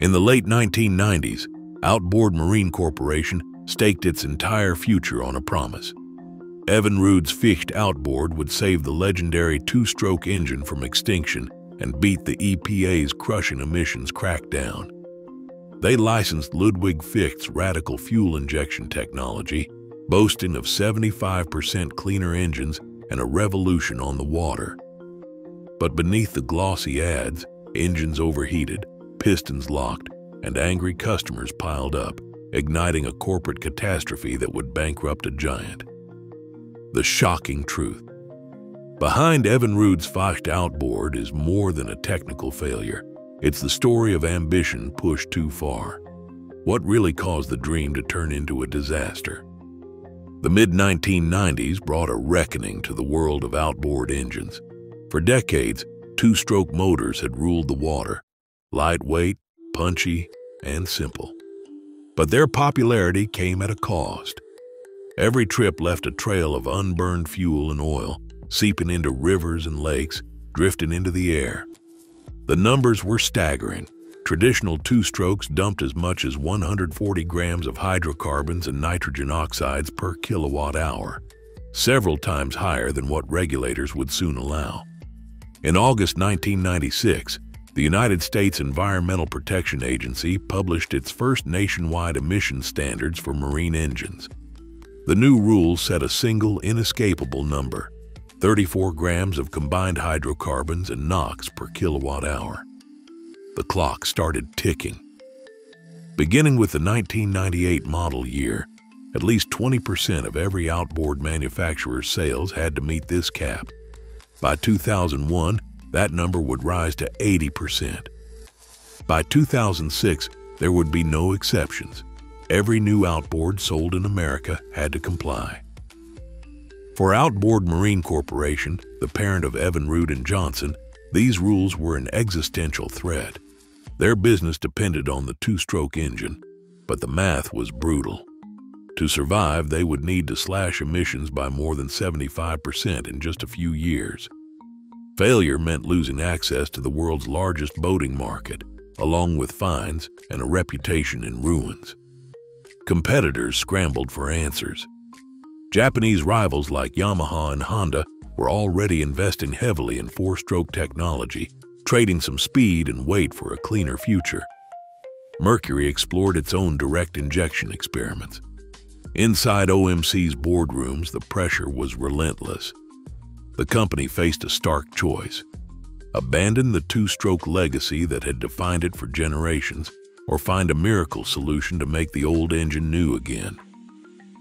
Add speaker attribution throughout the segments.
Speaker 1: In the late 1990s, Outboard Marine Corporation staked its entire future on a promise. Evinrude's Ficht outboard would save the legendary two-stroke engine from extinction and beat the EPA's crushing emissions crackdown. They licensed Ludwig Ficht's radical fuel injection technology, boasting of 75% cleaner engines and a revolution on the water. But beneath the glossy ads, engines overheated, pistons locked, and angry customers piled up, igniting a corporate catastrophe that would bankrupt a giant. The shocking truth. Behind Evinrude's Ficht outboard is more than a technical failure. It's the story of ambition pushed too far. What really caused the dream to turn into a disaster? The mid-1990s brought a reckoning to the world of outboard engines. For decades, two-stroke motors had ruled the water, lightweight, punchy, and simple. But their popularity came at a cost. Every trip left a trail of unburned fuel and oil, seeping into rivers and lakes, drifting into the air. The numbers were staggering. Traditional two-strokes dumped as much as 140 grams of hydrocarbons and nitrogen oxides per kilowatt hour, several times higher than what regulators would soon allow. In August 1996, the United States Environmental Protection Agency published its first nationwide emission standards for marine engines. The new rules set a single inescapable number, 34 grams of combined hydrocarbons and NOx per kilowatt hour. The clock started ticking. Beginning with the 1998 model year, at least 20% of every outboard manufacturer's sales had to meet this cap. By 2001, that number would rise to 80%. By 2006, there would be no exceptions. Every new outboard sold in America had to comply. For Outboard Marine Corporation, the parent of Evinrude and Johnson, these rules were an existential threat. Their business depended on the two-stroke engine, but the math was brutal. To survive, they would need to slash emissions by more than 75% in just a few years. Failure meant losing access to the world's largest boating market, along with fines and a reputation in ruins. Competitors scrambled for answers, Japanese rivals like Yamaha and Honda were already investing heavily in four-stroke technology, trading some speed and weight for a cleaner future. Mercury explored its own direct injection experiments. Inside OMC's boardrooms, the pressure was relentless. The company faced a stark choice. Abandon the two-stroke legacy that had defined it for generations, or find a miracle solution to make the old engine new again.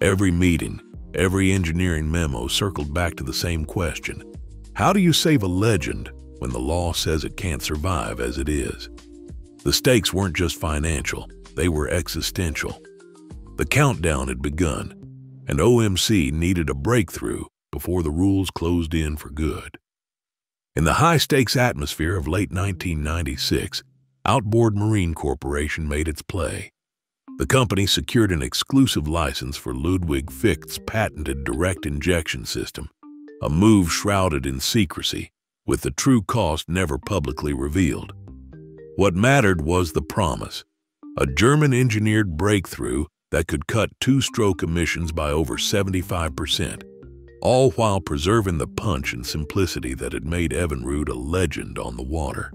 Speaker 1: Every meeting, Every engineering memo circled back to the same question. How do you save a legend when the law says it can't survive as it is? The stakes weren't just financial, they were existential. The countdown had begun, and OMC needed a breakthrough before the rules closed in for good. In the high-stakes atmosphere of late 1996, Outboard Marine Corporation made its play. The company secured an exclusive license for Ludwig Ficht's patented direct injection system, a move shrouded in secrecy, with the true cost never publicly revealed. What mattered was the promise, a German-engineered breakthrough that could cut two-stroke emissions by over 75%, all while preserving the punch and simplicity that had made Evinrude a legend on the water.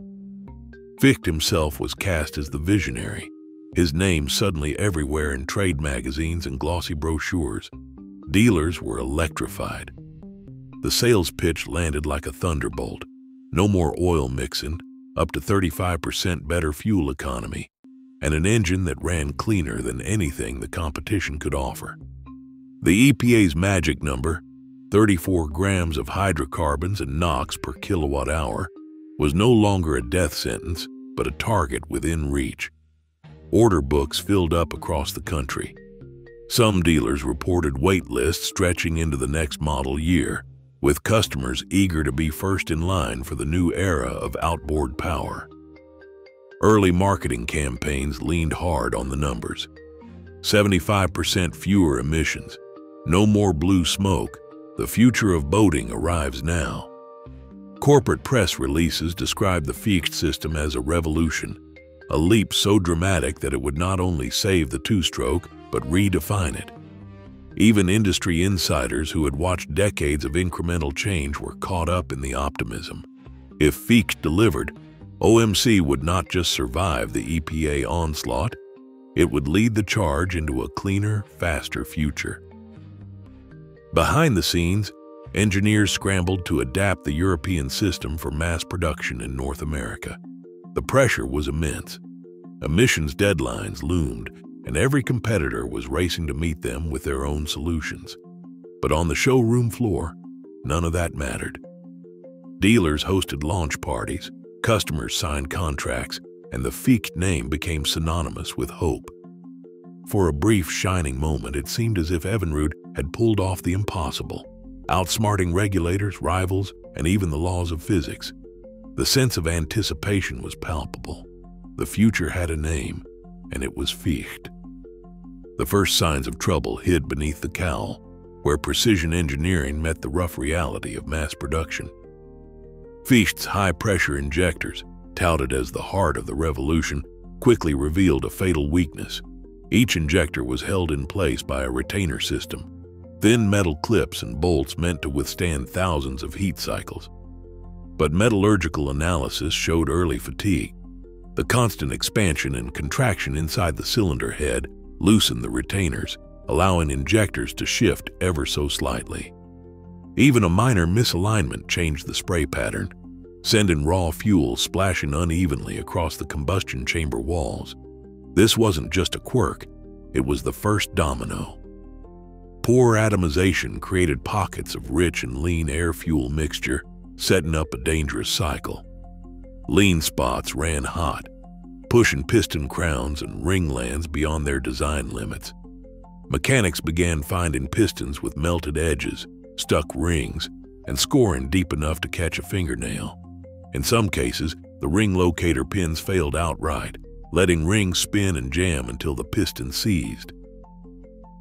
Speaker 1: Ficht himself was cast as the visionary, his name suddenly everywhere in trade magazines and glossy brochures. Dealers were electrified. The sales pitch landed like a thunderbolt. No more oil mixing, up to 35% better fuel economy, and an engine that ran cleaner than anything the competition could offer. The EPA's magic number, 34 grams of hydrocarbons and NOx per kilowatt hour, was no longer a death sentence, but a target within reach. Order books filled up across the country. Some dealers reported wait lists stretching into the next model year, with customers eager to be first in line for the new era of outboard power. Early marketing campaigns leaned hard on the numbers. 75% fewer emissions, no more blue smoke, the future of boating arrives now. Corporate press releases describe the Ficht system as a revolution, a leap so dramatic that it would not only save the two-stroke, but redefine it. Even industry insiders who had watched decades of incremental change were caught up in the optimism. If Ficht delivered, OMC would not just survive the EPA onslaught, it would lead the charge into a cleaner, faster future. Behind the scenes, engineers scrambled to adapt the European system for mass production in North America. The pressure was immense. Emissions deadlines loomed, and every competitor was racing to meet them with their own solutions. But on the showroom floor, none of that mattered. Dealers hosted launch parties, customers signed contracts, and the Ficht name became synonymous with hope. For a brief shining moment, it seemed as if Evinrude had pulled off the impossible, outsmarting regulators, rivals, and even the laws of physics. The sense of anticipation was palpable. The future had a name, and it was Ficht. The first signs of trouble hid beneath the cowl, where precision engineering met the rough reality of mass production. Ficht's high-pressure injectors, touted as the heart of the revolution, quickly revealed a fatal weakness. Each injector was held in place by a retainer system, thin metal clips and bolts meant to withstand thousands of heat cycles. But metallurgical analysis showed early fatigue. The constant expansion and contraction inside the cylinder head loosened the retainers, allowing injectors to shift ever so slightly. Even a minor misalignment changed the spray pattern, sending raw fuel splashing unevenly across the combustion chamber walls. This wasn't just a quirk, it was the first domino. Poor atomization created pockets of rich and lean air-fuel mixture, setting up a dangerous cycle. Lean spots ran hot, pushing piston crowns and ring lands beyond their design limits. Mechanics began finding pistons with melted edges, stuck rings, and scoring deep enough to catch a fingernail. In some cases, the ring locator pins failed outright, letting rings spin and jam until the piston seized.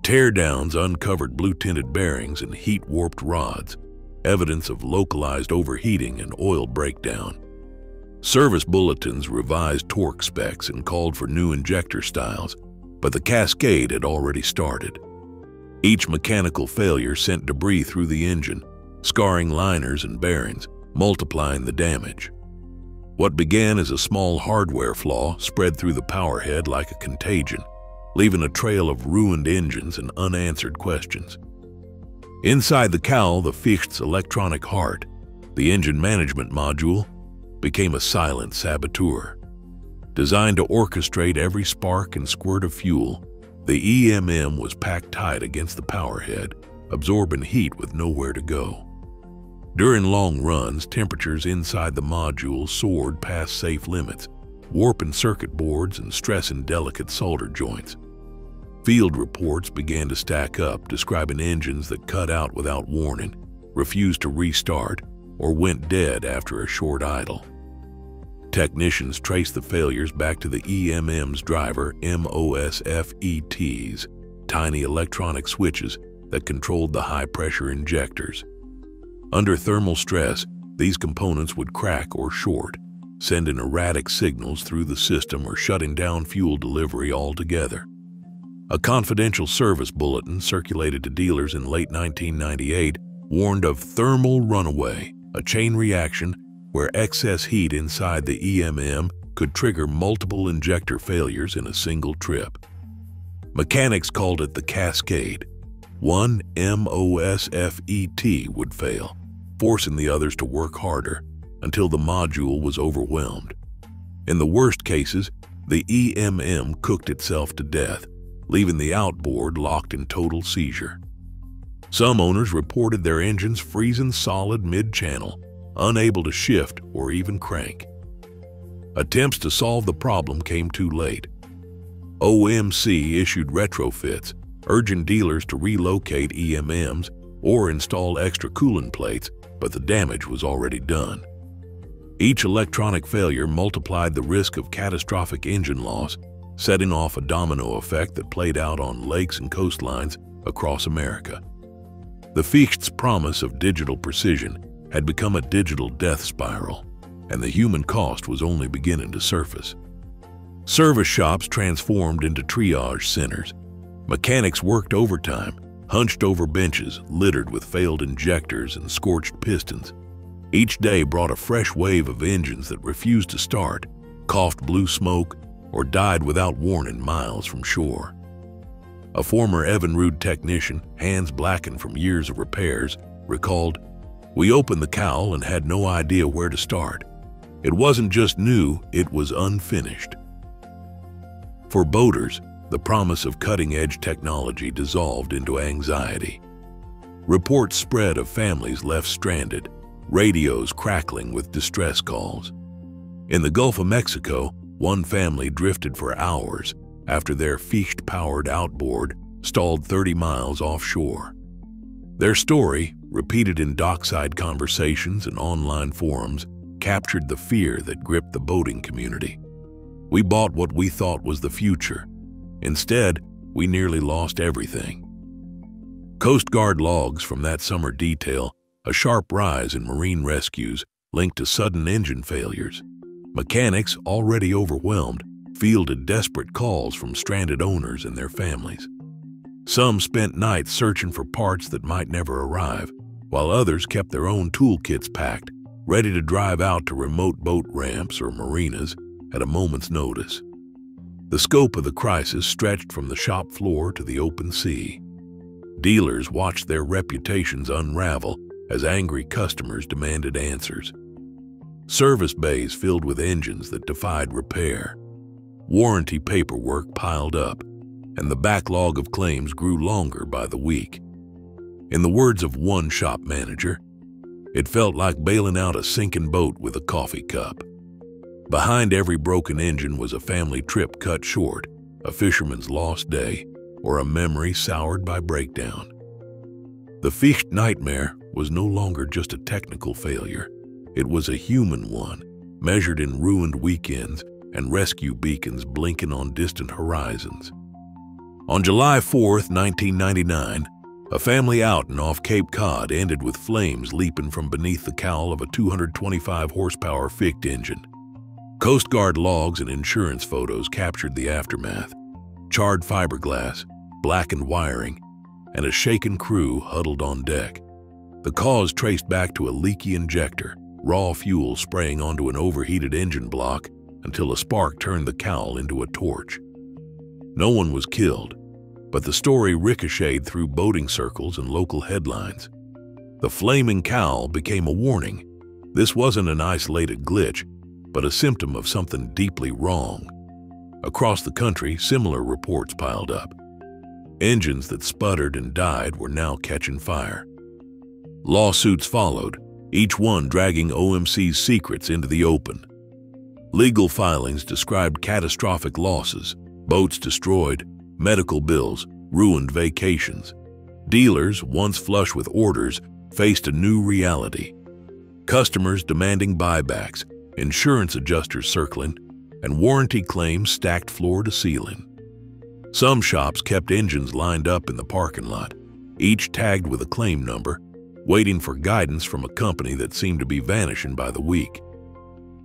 Speaker 1: Teardowns uncovered blue-tinted bearings and heat-warped rods, evidence of localized overheating and oil breakdown. Service bulletins revised torque specs and called for new injector styles, but the cascade had already started. Each mechanical failure sent debris through the engine, scarring liners and bearings, multiplying the damage. What began as a small hardware flaw spread through the powerhead like a contagion, leaving a trail of ruined engines and unanswered questions. Inside the cowl, the Ficht's electronic heart, the engine management module, became a silent saboteur. Designed to orchestrate every spark and squirt of fuel, the EMM was packed tight against the powerhead, absorbing heat with nowhere to go. During long runs, temperatures inside the module soared past safe limits, warping circuit boards and stressing delicate solder joints. Field reports began to stack up, describing engines that cut out without warning, refused to restart, or went dead after a short idle. Technicians traced the failures back to the EMM's driver MOSFETs, tiny electronic switches that controlled the high-pressure injectors. Under thermal stress, these components would crack or short, sending erratic signals through the system or shutting down fuel delivery altogether. A confidential service bulletin circulated to dealers in late 1998 warned of thermal runaway, a chain reaction where excess heat inside the EMM could trigger multiple injector failures in a single trip. Mechanics called it the cascade. One MOSFET would fail, forcing the others to work harder until the module was overwhelmed. In the worst cases, the EMM cooked itself to death, leaving the outboard locked in total seizure. Some owners reported their engines freezing solid mid-channel, unable to shift or even crank. Attempts to solve the problem came too late. OMC issued retrofits, urging dealers to relocate EMMs or install extra coolant plates, but the damage was already done. Each electronic failure multiplied the risk of catastrophic engine loss, setting off a domino effect that played out on lakes and coastlines across America. The Ficht's promise of digital precision had become a digital death spiral, and the human cost was only beginning to surface. Service shops transformed into triage centers. Mechanics worked overtime, hunched over benches littered with failed injectors and scorched pistons. Each day brought a fresh wave of engines that refused to start, coughed blue smoke, or died without warning miles from shore. A former Evinrude technician, hands blackened from years of repairs, recalled, We opened the cowl and had no idea where to start. It wasn't just new, it was unfinished. For boaters, the promise of cutting-edge technology dissolved into anxiety. Reports spread of families left stranded, radios crackling with distress calls. In the Gulf of Mexico, one family drifted for hours after their Ficht-powered outboard stalled 30 miles offshore. Their story, repeated in dockside conversations and online forums, captured the fear that gripped the boating community. We bought what we thought was the future. Instead, we nearly lost everything. Coast Guard logs from that summer detail a sharp rise in marine rescues linked to sudden engine failures. Mechanics, already overwhelmed, fielded desperate calls from stranded owners and their families. Some spent nights searching for parts that might never arrive, while others kept their own toolkits packed, ready to drive out to remote boat ramps or marinas at a moment's notice. The scope of the crisis stretched from the shop floor to the open sea. Dealers watched their reputations unravel as angry customers demanded answers. Service bays filled with engines that defied repair. Warranty paperwork piled up, and the backlog of claims grew longer by the week. In the words of one shop manager, it felt like bailing out a sinking boat with a coffee cup. Behind every broken engine was a family trip cut short, a fisherman's lost day, or a memory soured by breakdown. The Ficht nightmare was no longer just a technical failure. It was a human one, measured in ruined weekends and rescue beacons blinking on distant horizons. On July 4, 1999, a family outing off Cape Cod ended with flames leaping from beneath the cowl of a 225 horsepower Ficht engine. Coast Guard logs and insurance photos captured the aftermath. Charred fiberglass, blackened wiring, and a shaken crew huddled on deck. The cause traced back to a leaky injector, raw fuel spraying onto an overheated engine block until a spark turned the cowl into a torch. No one was killed, but the story ricocheted through boating circles and local headlines. The flaming cowl became a warning. This wasn't an isolated glitch, but a symptom of something deeply wrong. Across the country, similar reports piled up. Engines that sputtered and died were now catching fire. Lawsuits followed, each one dragging OMC's secrets into the open. Legal filings described catastrophic losses, boats destroyed, medical bills, ruined vacations. Dealers, once flush with orders, faced a new reality. Customers demanding buybacks, insurance adjusters circling, and warranty claims stacked floor to ceiling. Some shops kept engines lined up in the parking lot, each tagged with a claim number, waiting for guidance from a company that seemed to be vanishing by the week.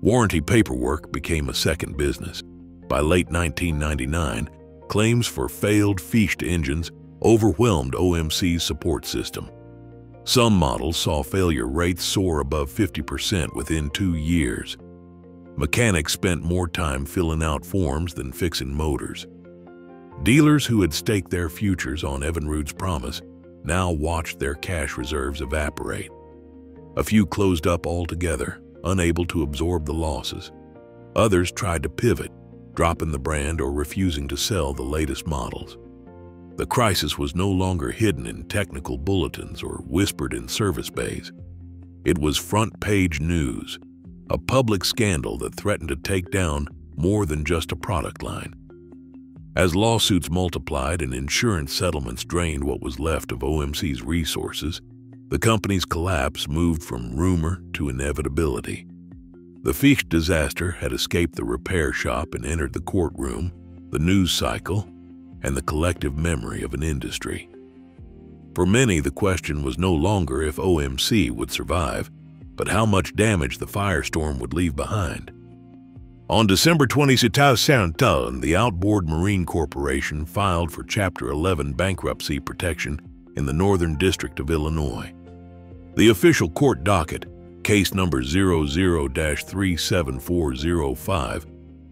Speaker 1: Warranty paperwork became a second business. By late 1999, claims for failed Ficht engines overwhelmed OMC's support system. Some models saw failure rates soar above 50% within two years. Mechanics spent more time filling out forms than fixing motors. Dealers who had staked their futures on Evinrude's promise now watched their cash reserves evaporate. A few closed up altogether, unable to absorb the losses. Others tried to pivot, dropping the brand or refusing to sell the latest models. The crisis was no longer hidden in technical bulletins or whispered in service bays. It was front-page news, a public scandal that threatened to take down more than just a product line. As lawsuits multiplied and insurance settlements drained what was left of OMC's resources, the company's collapse moved from rumor to inevitability. The Ficht disaster had escaped the repair shop and entered the courtroom, the news cycle, and the collective memory of an industry. For many, the question was no longer if OMC would survive, but how much damage the firestorm would leave behind. On December 20, the Outboard Marine Corporation filed for Chapter 11 bankruptcy protection in the Northern District of Illinois. The official court docket, case number 00-37405,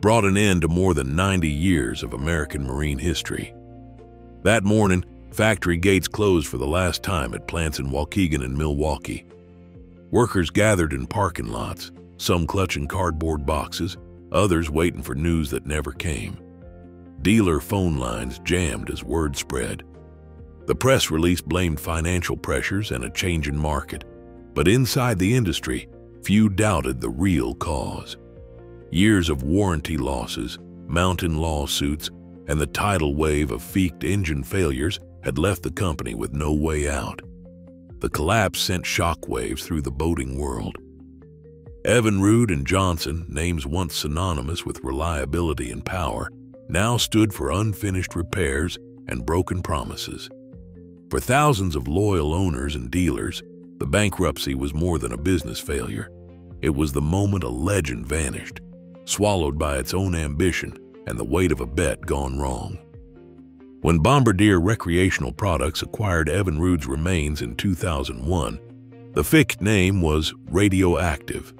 Speaker 1: brought an end to more than 90 years of American marine history. That morning, factory gates closed for the last time at plants in Waukegan and Milwaukee. Workers gathered in parking lots, some clutching cardboard boxes, others waiting for news that never came. Dealer phone lines jammed as word spread. The press release blamed financial pressures and a change in market, but inside the industry, few doubted the real cause. Years of warranty losses, mountain lawsuits, and the tidal wave of Ficht engine failures had left the company with no way out. The collapse sent shockwaves through the boating world. Evinrude and Johnson, names once synonymous with reliability and power, now stood for unfinished repairs and broken promises. For thousands of loyal owners and dealers, the bankruptcy was more than a business failure. It was the moment a legend vanished, swallowed by its own ambition and the weight of a bet gone wrong. When Bombardier Recreational Products acquired Evinrude's remains in 2001, the Ficht name was Radioactive,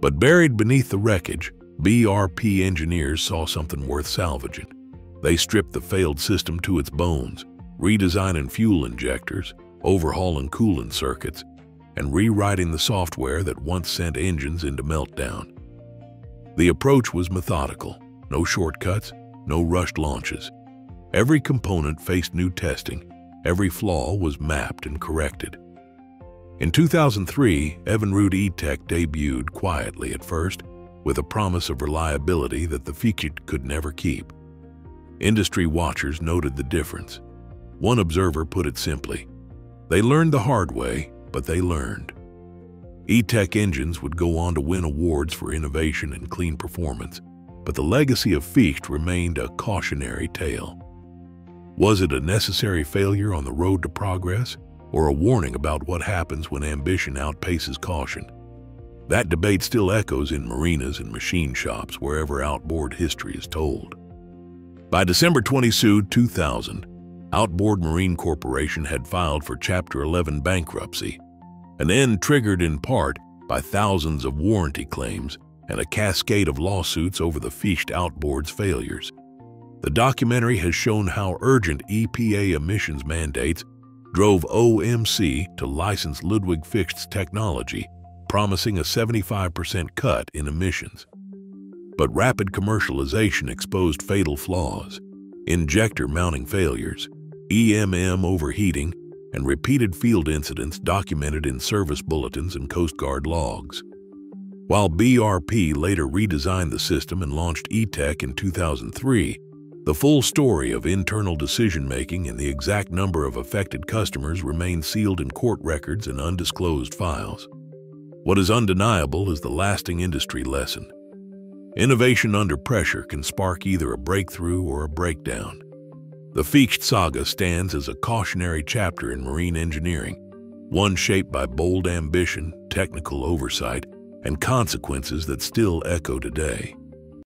Speaker 1: but buried beneath the wreckage, BRP engineers saw something worth salvaging. They stripped the failed system to its bones, redesigning fuel injectors, overhauling coolant circuits, and rewriting the software that once sent engines into meltdown. The approach was methodical, no shortcuts, no rushed launches. Every component faced new testing, every flaw was mapped and corrected. In 2003, Evinrude E-TEC debuted quietly at first, with a promise of reliability that the Ficht could never keep. Industry watchers noted the difference. One observer put it simply, they learned the hard way, but they learned. E-TEC engines would go on to win awards for innovation and clean performance, but the legacy of Ficht remained a cautionary tale. Was it a necessary failure on the road to progress? or a warning about what happens when ambition outpaces caution. That debate still echoes in marinas and machine shops wherever outboard history is told. By December 22, 2000, Outboard Marine Corporation had filed for Chapter 11 bankruptcy, an end triggered in part by thousands of warranty claims and a cascade of lawsuits over the Ficht Outboard's failures. The documentary has shown how urgent EPA emissions mandates drove OMC to license Ludwig Ficht's technology, promising a 75% cut in emissions. But rapid commercialization exposed fatal flaws, injector mounting failures, EMM overheating, and repeated field incidents documented in service bulletins and Coast Guard logs. While BRP later redesigned the system and launched E-TEC in 2003, the full story of internal decision-making and the exact number of affected customers remain sealed in court records and undisclosed files. What is undeniable is the lasting industry lesson. Innovation under pressure can spark either a breakthrough or a breakdown. The Ficht saga stands as a cautionary chapter in marine engineering, one shaped by bold ambition, technical oversight, and consequences that still echo today.